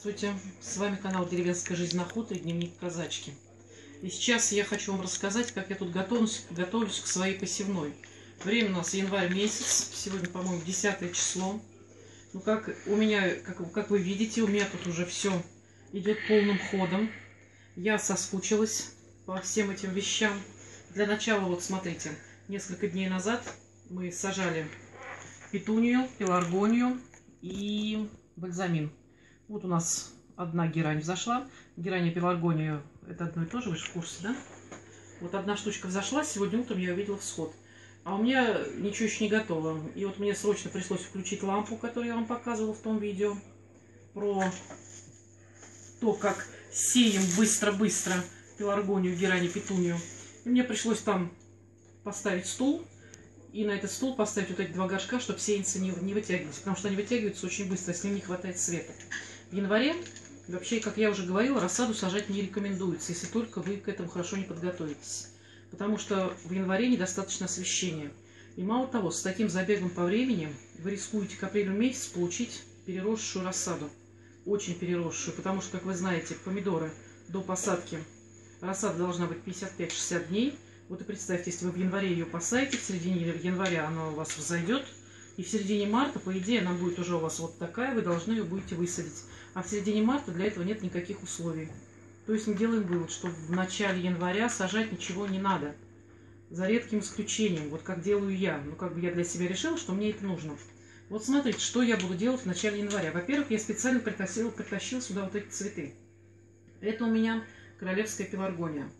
Здравствуйте, с вами канал Деревенская жизнь на хуторе, дневник казачки. И сейчас я хочу вам рассказать, как я тут готовлюсь, готовлюсь к своей посевной. Время у нас январь месяц, сегодня, по-моему, 10 число. Ну, как у меня, как, как вы видите, у меня тут уже все идет полным ходом. Я соскучилась по всем этим вещам. Для начала, вот смотрите, несколько дней назад мы сажали петунию, пеларгонию и бальзамин. Вот у нас одна герань взошла. Герань и пеларгония это одно и то же, вы же в курсе, да? Вот одна штучка взошла, сегодня утром я увидела всход. А у меня ничего еще не готово. И вот мне срочно пришлось включить лампу, которую я вам показывала в том видео. Про то, как сеем быстро-быстро пеларгонию, герани, петунию. И мне пришлось там поставить стул. И на этот стул поставить вот эти два горшка, чтобы сеянцы не, не вытягивались. Потому что они вытягиваются очень быстро, если им не хватает света. В январе, вообще, как я уже говорила, рассаду сажать не рекомендуется, если только вы к этому хорошо не подготовитесь. Потому что в январе недостаточно освещения. И мало того, с таким забегом по времени вы рискуете к апрелю месяцу получить переросшую рассаду. Очень переросшую, потому что, как вы знаете, помидоры до посадки рассада должна быть 55-60 дней. Вот и представьте, если вы в январе ее посадите, в середине января она у вас взойдет, и в середине марта, по идее, она будет уже у вас вот такая, вы должны ее будете высадить. А в середине марта для этого нет никаких условий. То есть мы делаем вывод, что в начале января сажать ничего не надо. За редким исключением, вот как делаю я. Ну, как бы я для себя решила, что мне это нужно. Вот смотрите, что я буду делать в начале января. Во-первых, я специально притащила, притащила сюда вот эти цветы. Это у меня королевская пеларгония.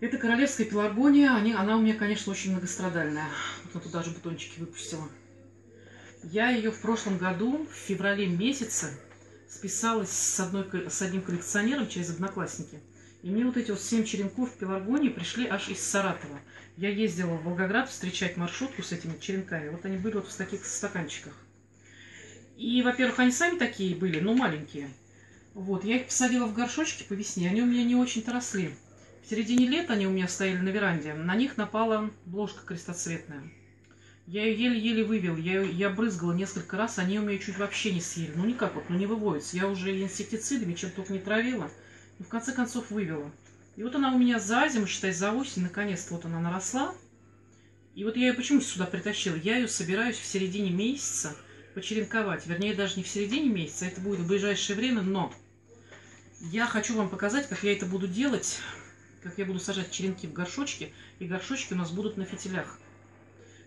Это королевская пеларгония, они, она у меня, конечно, очень многострадальная. Вот она тут даже бутончики выпустила. Я ее в прошлом году, в феврале месяце, списалась с, одной, с одним коллекционером через Одноклассники. И мне вот эти вот семь черенков пеларгонии пришли аж из Саратова. Я ездила в Волгоград встречать маршрутку с этими черенками. Вот они были вот в таких стаканчиках. И, во-первых, они сами такие были, ну, маленькие. Вот, я их посадила в горшочки по весне. Они у меня не очень-то росли. В середине лета они у меня стояли на веранде. На них напала бложка крестоцветная. Я ее еле-еле вывел, я, я брызгала несколько раз, они у меня чуть вообще не съели. Ну никак вот, ну не выводится. Я уже инсектицидами чем только не травила, и в конце концов вывела. И вот она у меня за зиму, считай, за осень, наконец-то вот она наросла. И вот я ее почему сюда притащила? Я ее собираюсь в середине месяца почеренковать. Вернее, даже не в середине месяца, это будет в ближайшее время, но я хочу вам показать, как я это буду делать, как я буду сажать черенки в горшочки, и горшочки у нас будут на фитилях.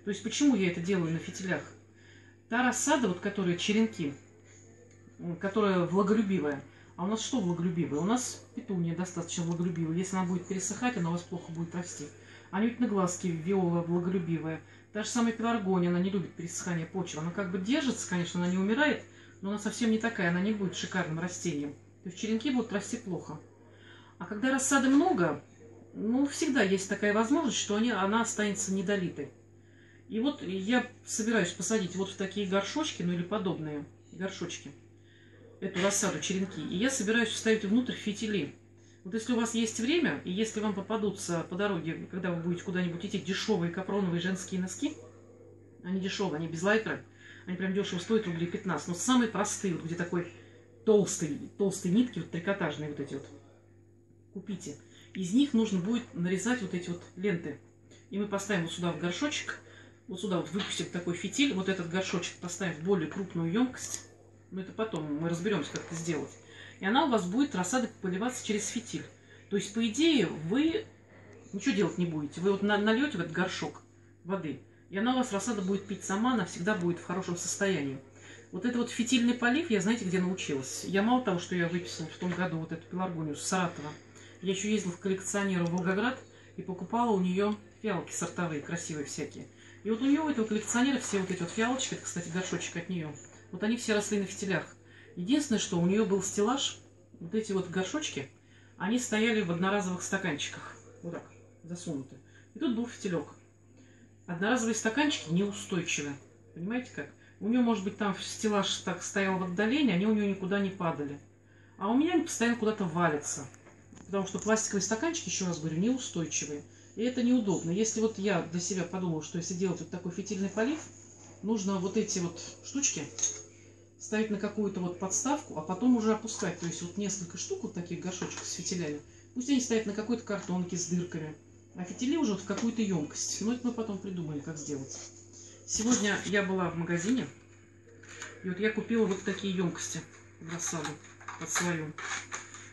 То есть почему я это делаю на фитилях? Та рассада, вот которая черенки, которая влаголюбивая, а у нас что влаголюбивое? У нас петуния достаточно влаголюбивая. Если она будет пересыхать, она у вас плохо будет расти. А на глазки виола влаголюбивая. Та же самая пеларгония, она не любит пересыхание почвы. Она как бы держится, конечно, она не умирает, но она совсем не такая, она не будет шикарным растением. То есть черенки будут расти плохо. А когда рассады много, ну, всегда есть такая возможность, что они, она останется недолитой. И вот я собираюсь посадить вот в такие горшочки, ну или подобные горшочки, эту рассаду, черенки. И я собираюсь вставить внутрь фитили. Вот если у вас есть время, и если вам попадутся по дороге, когда вы будете куда-нибудь идти, дешевые капроновые женские носки, они дешевые, они без лайкра, они прям дешево стоят рублей 15, но самые простые, вот где такой толстый, толстые нитки, вот трикотажные вот эти вот, купите. Из них нужно будет нарезать вот эти вот ленты. И мы поставим вот сюда в горшочек, вот сюда вот выпустим такой фитиль, вот этот горшочек поставим в более крупную емкость. Но это потом мы разберемся, как это сделать. И она у вас будет рассадой поливаться через фитиль. То есть, по идее, вы ничего делать не будете. Вы вот нальете в этот горшок воды, и она у вас рассада будет пить сама, она всегда будет в хорошем состоянии. Вот это вот фитильный полив, я знаете, где научилась? Я мало того, что я выписала в том году вот эту пеларгонию с Саратова, я еще ездила в коллекционеру в Волгоград и покупала у нее фиалки сортовые, красивые всякие. И вот у нее, у этого коллекционера, все вот эти вот фиалочки, это, кстати, горшочек от нее, вот они все росли на фитилях. Единственное, что у нее был стеллаж, вот эти вот горшочки, они стояли в одноразовых стаканчиках, вот так, засунуты. И тут был фитилек. Одноразовые стаканчики неустойчивы. Понимаете как? У нее, может быть, там стеллаж так стоял в отдалении, они у нее никуда не падали. А у меня они постоянно куда-то валятся. Потому что пластиковые стаканчики, еще раз говорю, неустойчивые. И это неудобно. Если вот я для себя подумала, что если делать вот такой фитильный полив, нужно вот эти вот штучки ставить на какую-то вот подставку, а потом уже опускать. То есть вот несколько штук вот таких горшочков с фитилями. Пусть они стоят на какой-то картонке с дырками. А фитили уже вот в какую-то емкость. Но это мы потом придумаем, как сделать. Сегодня я была в магазине. И вот я купила вот такие емкости в рассаду под свою.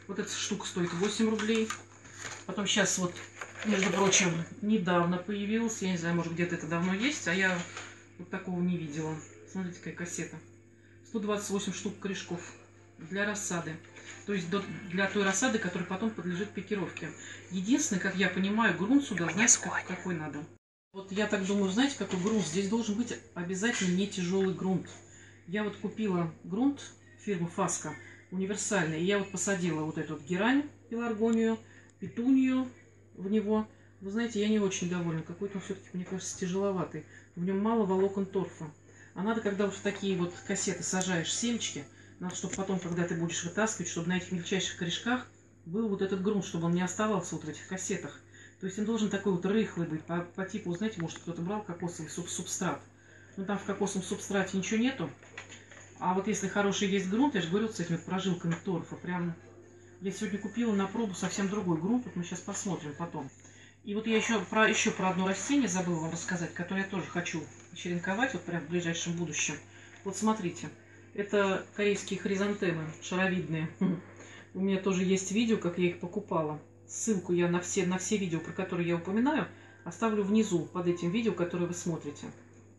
Вот эта штука стоит 8 рублей. Потом сейчас вот, между прочим, недавно появилась. Я не знаю, может где-то это давно есть, а я вот такого не видела. Смотрите, какая кассета. 128 штук корешков для рассады. То есть для той рассады, которая потом подлежит пикировке. Единственное, как я понимаю, грунт сюда, знаете, как, какой надо. Вот я так думаю, знаете, какой грунт? Здесь должен быть обязательно не тяжелый грунт. Я вот купила грунт фирмы Фаска, универсальный. И я вот посадила вот эту вот герань, пеларгонию, петунью в него. Вы знаете, я не очень довольна. Какой-то он все-таки, мне кажется, тяжеловатый. В нем мало волокон торфа. А надо, когда вот в такие вот кассеты сажаешь семечки, надо, чтобы потом, когда ты будешь вытаскивать, чтобы на этих мельчайших корешках был вот этот грунт, чтобы он не оставался вот в этих кассетах. То есть он должен такой вот рыхлый быть, по, по типу, знаете, может кто-то брал кокосовый суб субстрат. Ну там в кокосовом субстрате ничего нету. А вот если хороший есть грунт, я же говорю, с этими прожилками торфа, прям... Я сегодня купила на пробу совсем другой вот мы сейчас посмотрим потом. И вот я еще про, еще про одно растение забыла вам рассказать, которое я тоже хочу черенковать вот прям в ближайшем будущем. Вот смотрите, это корейские хризантемы шаровидные. У меня тоже есть видео, как я их покупала. Ссылку я на все, на все видео, про которые я упоминаю, оставлю внизу под этим видео, которое вы смотрите.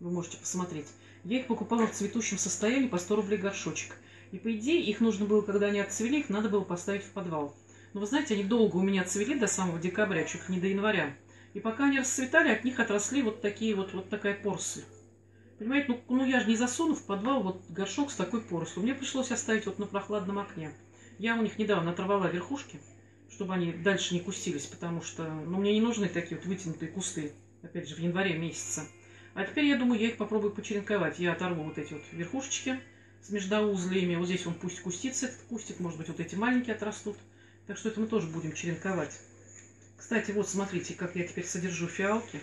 Вы можете посмотреть. Я их покупала в цветущем состоянии по 100 рублей горшочек. И по идее их нужно было, когда они отцвели, их надо было поставить в подвал. Но вы знаете, они долго у меня цвели до самого декабря, чуть не до января. И пока они расцветали, от них отросли вот такие вот, вот такая поросль. Понимаете, ну, ну я же не засуну в подвал вот горшок с такой порослью. Мне пришлось оставить вот на прохладном окне. Я у них недавно оторвала верхушки, чтобы они дальше не кустились, потому что, ну, мне не нужны такие вот вытянутые кусты, опять же, в январе месяце. А теперь, я думаю, я их попробую почеренковать. Я оторву вот эти вот верхушечки с междоузлиями. Вот здесь он пусть кустится, этот кустик, может быть, вот эти маленькие отрастут. Так что это мы тоже будем черенковать. Кстати, вот смотрите, как я теперь содержу фиалки.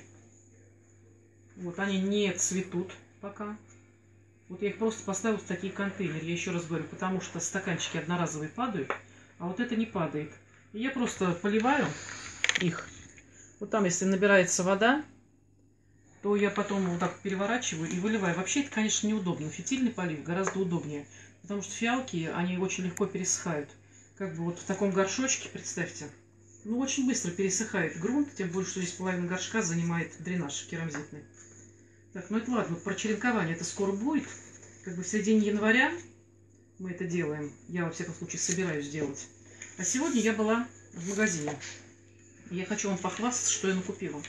Вот они не цветут пока. Вот я их просто поставила в такие контейнеры, я еще раз говорю, потому что стаканчики одноразовые падают, а вот это не падает. И я просто поливаю их. Вот там, если набирается вода, то я потом вот так переворачиваю и выливаю. Вообще это, конечно, неудобно. Фитильный полив гораздо удобнее, потому что фиалки, они очень легко пересыхают как бы вот в таком горшочке, представьте, ну, очень быстро пересыхает грунт, тем более, что здесь половина горшка занимает дренаж керамзитный. Так, ну это ладно, про черенкование это скоро будет. Как бы в середине января мы это делаем. Я, во всяком случае, собираюсь делать. А сегодня я была в магазине. Я хочу вам похвастаться, что я накупила.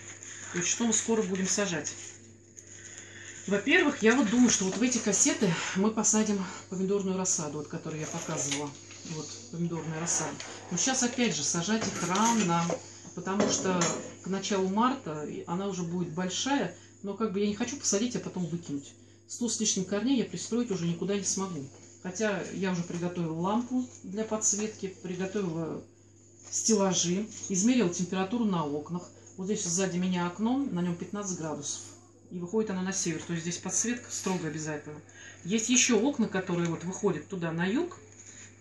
То что мы скоро будем сажать. Во-первых, я вот думаю, что вот в эти кассеты мы посадим помидорную рассаду, вот, которую я показывала вот помидорная роса. Но сейчас опять же сажать их рано, потому что к началу марта она уже будет большая, но как бы я не хочу посадить, а потом выкинуть. Сто с лишним корней я пристроить уже никуда не смогу. Хотя я уже приготовила лампу для подсветки, приготовила стеллажи, измерила температуру на окнах. Вот здесь сзади меня окно, на нем 15 градусов. И выходит она на север, то есть здесь подсветка строго обязательно. Есть еще окна, которые вот выходят туда на юг,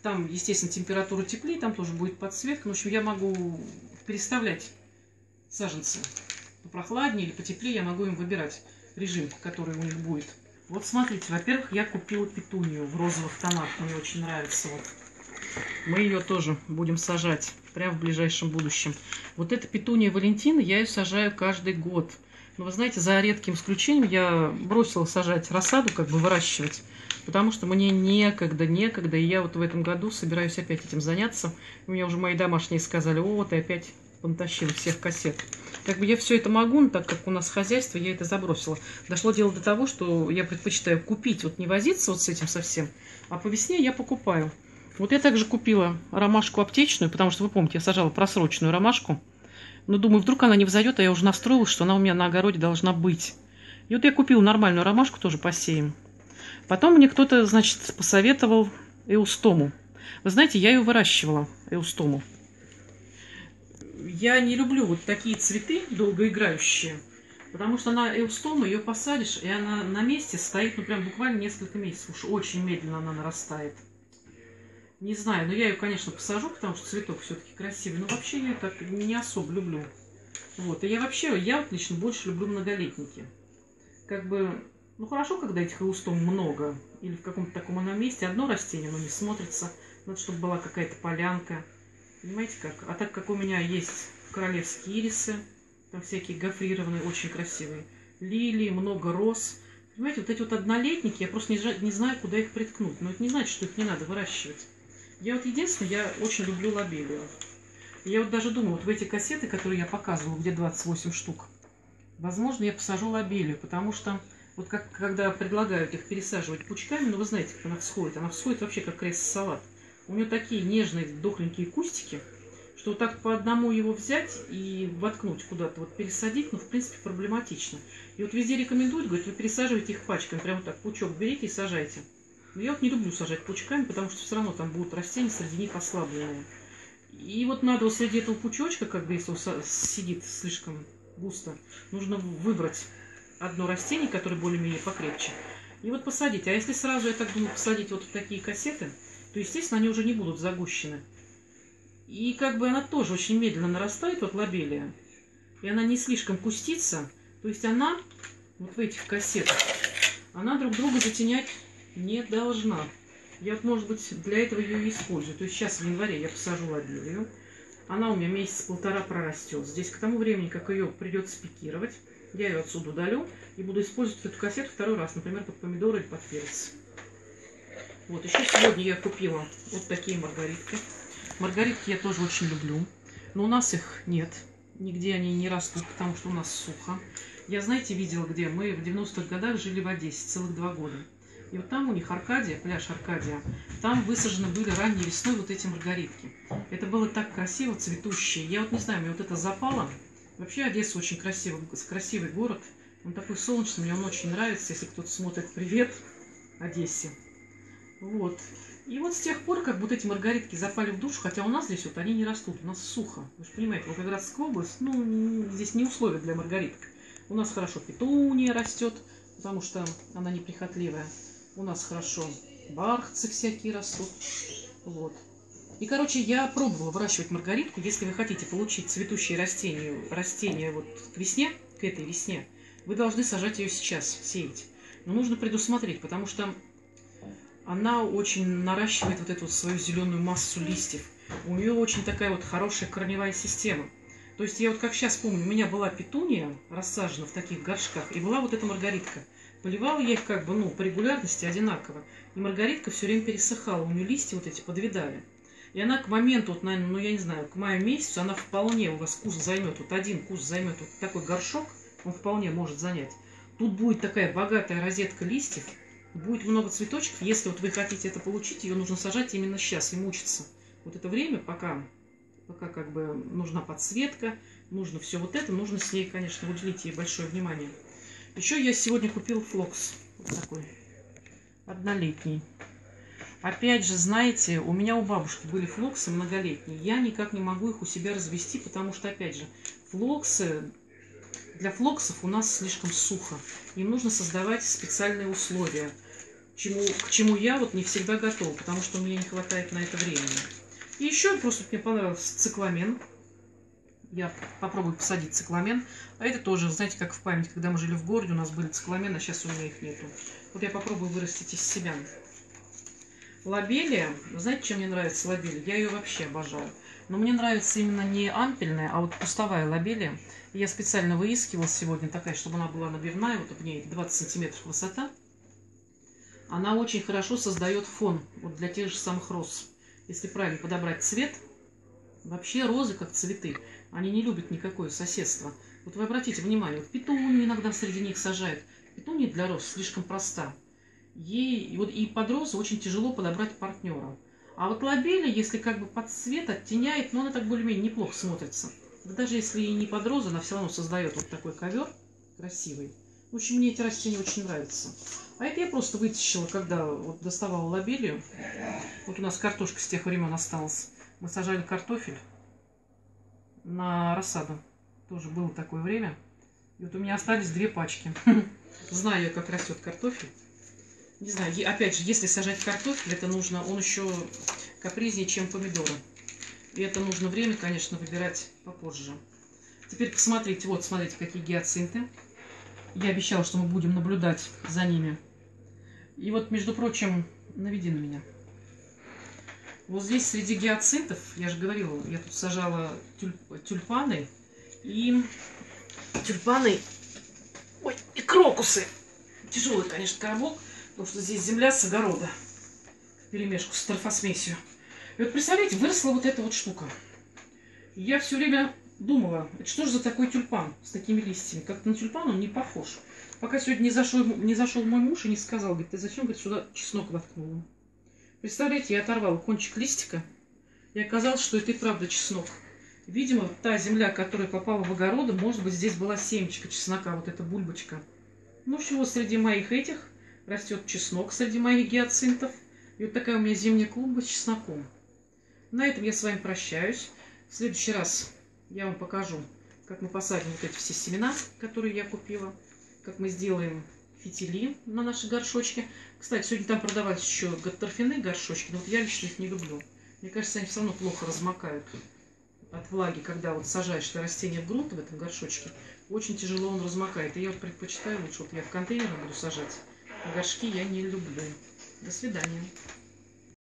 там, естественно, температура теплее, там тоже будет подсветка. Ну, в общем, я могу переставлять саженцы попрохладнее или потеплее. Я могу им выбирать режим, который у них будет. Вот смотрите, во-первых, я купила петунию в розовых тонах. Мне очень нравится. Вот. Мы ее тоже будем сажать прямо в ближайшем будущем. Вот эта петуния Валентина, я ее сажаю каждый год. Но вы знаете, за редким исключением я бросила сажать рассаду, как бы выращивать потому что мне некогда, некогда, и я вот в этом году собираюсь опять этим заняться. У меня уже мои домашние сказали, о, ты опять понтащил всех кассет. Как бы я все это могу, но так как у нас хозяйство, я это забросила. Дошло дело до того, что я предпочитаю купить, вот не возиться вот с этим совсем, а по весне я покупаю. Вот я также купила ромашку аптечную, потому что, вы помните, я сажала просроченную ромашку. Но думаю, вдруг она не взойдет, а я уже настроилась, что она у меня на огороде должна быть. И вот я купила нормальную ромашку, тоже посеем. Потом мне кто-то, значит, посоветовал эустому. Вы знаете, я ее выращивала, эустому. Я не люблю вот такие цветы долгоиграющие. Потому что она эустома, ее посадишь, и она на месте стоит, ну, прям буквально несколько месяцев. Уж очень медленно она нарастает. Не знаю, но я ее, конечно, посажу, потому что цветок все-таки красивый. Но вообще я так не особо люблю. Вот. И я вообще, я вот лично больше люблю многолетники. Как бы, ну хорошо, когда этих эустом много. Или в каком-то таком одном месте одно растение, но не смотрится. Надо, чтобы была какая-то полянка. Понимаете как? А так как у меня есть королевские ирисы, там всякие гофрированные, очень красивые. Лилии, много роз. Понимаете, вот эти вот однолетники, я просто не, не знаю, куда их приткнуть. Но это не значит, что их не надо выращивать. Я вот единственное, я очень люблю лобелию. Я вот даже думаю, вот в эти кассеты, которые я показывала, где 28 штук, возможно, я посажу лобелию, потому что вот как, когда предлагают их пересаживать пучками, ну вы знаете, как она всходит, она всходит вообще как крест-салат. У нее такие нежные, дохленькие кустики, что вот так по одному его взять и воткнуть куда-то, вот пересадить, ну, в принципе, проблематично. И вот везде рекомендуют, говорят, вы пересаживаете их пачками, прямо вот так пучок берите и сажайте. Но я вот не люблю сажать пучками, потому что все равно там будут растения среди них ослабленные. И вот надо вот среди этого пучочка, как бы если он сидит слишком густо, нужно выбрать одно растение, которое более-менее покрепче, и вот посадить. А если сразу, я так думаю, посадить вот в такие кассеты, то, естественно, они уже не будут загущены. И как бы она тоже очень медленно нарастает, вот лобелия, и она не слишком кустится, то есть она вот в этих кассетах, она друг друга затенять не должна. Я может быть, для этого ее использую. То есть сейчас в январе я посажу лобелию. Она у меня месяц-полтора прорастет. Здесь к тому времени, как ее придется пикировать, я ее отсюда удалю и буду использовать эту кассету второй раз, например, под помидоры или под перец. Вот, еще сегодня я купила вот такие маргаритки. Маргаритки я тоже очень люблю, но у нас их нет. Нигде они не растут, потому что у нас сухо. Я, знаете, видела, где мы в 90-х годах жили в Одессе целых два года. И вот там у них Аркадия, пляж Аркадия, там высажены были ранней весной вот эти маргаритки. Это было так красиво, цветущее. Я вот не знаю, мне вот это запало. Вообще Одесса очень красивый, красивый город. Он такой солнечный, мне он очень нравится. Если кто-то смотрит, привет Одессе. Вот. И вот с тех пор, как вот эти маргаритки запали в душу, хотя у нас здесь вот они не растут, у нас сухо. Вы же понимаете, Волгоградская область, ну, здесь не условия для маргариток. У нас хорошо петуния растет, потому что она неприхотливая у нас хорошо бархатцы всякие растут. Вот. И, короче, я пробовала выращивать маргаритку. Если вы хотите получить цветущие растения, растения вот к весне, к этой весне, вы должны сажать ее сейчас, сеять. Но нужно предусмотреть, потому что она очень наращивает вот эту вот свою зеленую массу листьев. У нее очень такая вот хорошая корневая система. То есть я вот как сейчас помню, у меня была петуния рассажена в таких горшках, и была вот эта маргаритка. Поливала я их как бы, ну, по регулярности одинаково. И маргаритка все время пересыхала, у нее листья вот эти подвидали. И она к моменту, вот, наверное, ну, я не знаю, к маю месяцу, она вполне у вас куст займет, вот один куст займет, вот такой горшок, он вполне может занять. Тут будет такая богатая розетка листьев, будет много цветочков. Если вот вы хотите это получить, ее нужно сажать именно сейчас и мучиться. Вот это время, пока, пока как бы нужна подсветка, нужно все вот это, нужно с ней, конечно, уделить ей большое внимание. Еще я сегодня купил флокс. Вот такой. Однолетний. Опять же, знаете, у меня у бабушки были флоксы многолетние. Я никак не могу их у себя развести, потому что, опять же, флоксы... Для флоксов у нас слишком сухо. Им нужно создавать специальные условия, чему, к чему я вот не всегда готова, потому что мне не хватает на это времени. И еще просто мне понравился цикламен я попробую посадить цикламен. А это тоже, знаете, как в память, когда мы жили в городе, у нас были цикламены, а сейчас у меня их нету. Вот я попробую вырастить из себя. Лобелия, знаете, чем мне нравится лобелия? Я ее вообще обожаю. Но мне нравится именно не ампельная, а вот кустовая лобелия. Я специально выискивала сегодня такая, чтобы она была набивная, вот в ней 20 сантиметров высота. Она очень хорошо создает фон вот для тех же самых роз. Если правильно подобрать цвет, вообще розы как цветы они не любят никакое соседство. Вот вы обратите внимание, вот петунию иногда среди них сажают. Петуния для роз слишком проста. Ей, вот и под розу очень тяжело подобрать партнера. А вот лобеля, если как бы под цвет оттеняет, но она так более-менее неплохо смотрится. даже если и не под розу, она все равно создает вот такой ковер красивый. В общем, мне эти растения очень нравятся. А это я просто вытащила, когда вот доставала лобелию. Вот у нас картошка с тех времен осталась. Мы сажали картофель на рассаду. Тоже было такое время. И вот у меня остались две пачки. Знаю я, как растет картофель. Не знаю, опять же, если сажать картофель, это нужно, он еще капризнее, чем помидоры. И это нужно время, конечно, выбирать попозже. Теперь посмотрите, вот, смотрите, какие гиацинты. Я обещала, что мы будем наблюдать за ними. И вот, между прочим, наведи на меня. Вот здесь среди гиацинтов, я же говорила, я тут сажала тюль, тюльпаны и тюльпаны, ой, и крокусы. Тяжелый, конечно, коробок, потому что здесь земля с огорода в перемешку с торфосмесью. И вот представляете, выросла вот эта вот штука. Я все время думала, что же за такой тюльпан с такими листьями. Как-то на тюльпан он не похож. Пока сегодня не зашел, не зашел мой муж и не сказал, говорит, ты зачем говорит, сюда чеснок воткнула? Представляете, я оторвала кончик листика, и оказалось, что это и правда чеснок. Видимо, та земля, которая попала в огороды, может быть, здесь была семечка чеснока, вот эта бульбочка. Ну, всего среди моих этих растет чеснок, среди моих гиацинтов. И вот такая у меня зимняя клумба с чесноком. На этом я с вами прощаюсь. В следующий раз я вам покажу, как мы посадим вот эти все семена, которые я купила. Как мы сделаем фитили на наши горшочки. Кстати, сегодня там продавались еще торфяные горшочки, но вот я лично их не люблю. Мне кажется, они все равно плохо размокают от влаги, когда вот сажаешь это растение в грунт в этом горшочке. Очень тяжело он размокает. И я вот предпочитаю лучше, вот я в контейнер буду сажать, а горшки я не люблю. До свидания.